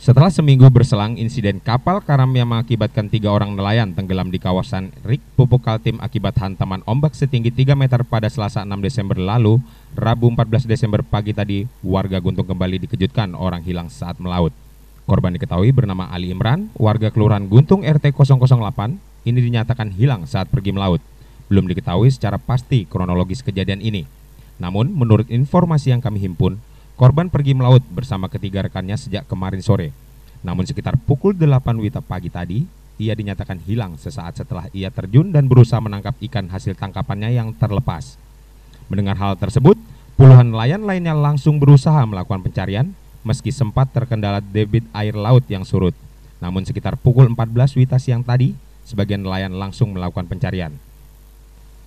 Setelah seminggu berselang, insiden kapal karam yang mengakibatkan tiga orang nelayan tenggelam di kawasan Rik Pupuk Kaltim akibat hantaman ombak setinggi 3 meter pada Selasa 6 Desember lalu, Rabu 14 Desember pagi tadi, warga Guntung kembali dikejutkan orang hilang saat melaut. Korban diketahui bernama Ali Imran, warga Kelurahan Guntung RT 008, ini dinyatakan hilang saat pergi melaut. Belum diketahui secara pasti kronologis kejadian ini. Namun, menurut informasi yang kami himpun, Korban pergi melaut bersama ketiga rekannya sejak kemarin sore. Namun sekitar pukul 8 WITA pagi tadi, ia dinyatakan hilang sesaat setelah ia terjun dan berusaha menangkap ikan hasil tangkapannya yang terlepas. Mendengar hal tersebut, puluhan nelayan lainnya langsung berusaha melakukan pencarian meski sempat terkendala debit air laut yang surut. Namun sekitar pukul 14 WITA siang tadi, sebagian nelayan langsung melakukan pencarian.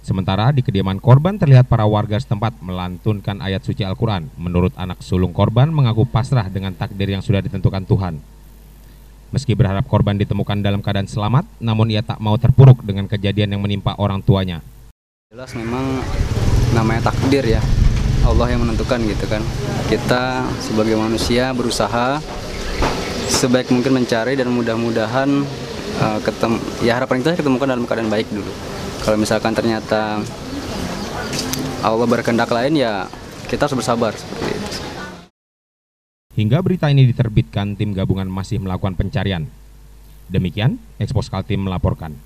Sementara di kediaman korban terlihat para warga setempat melantunkan ayat suci Al-Quran. Menurut anak sulung korban mengaku pasrah dengan takdir yang sudah ditentukan Tuhan. Meski berharap korban ditemukan dalam keadaan selamat, namun ia tak mau terpuruk dengan kejadian yang menimpa orang tuanya. Jelas memang namanya takdir ya, Allah yang menentukan gitu kan. Kita sebagai manusia berusaha sebaik mungkin mencari dan mudah-mudahan uh, ketemu, ya harapan kita ketemukan dalam keadaan baik dulu kalau misalkan ternyata Allah berkehendak lain ya kita harus bersabar seperti itu. Hingga berita ini diterbitkan, tim gabungan masih melakukan pencarian. Demikian, Ekspos Kaltim melaporkan.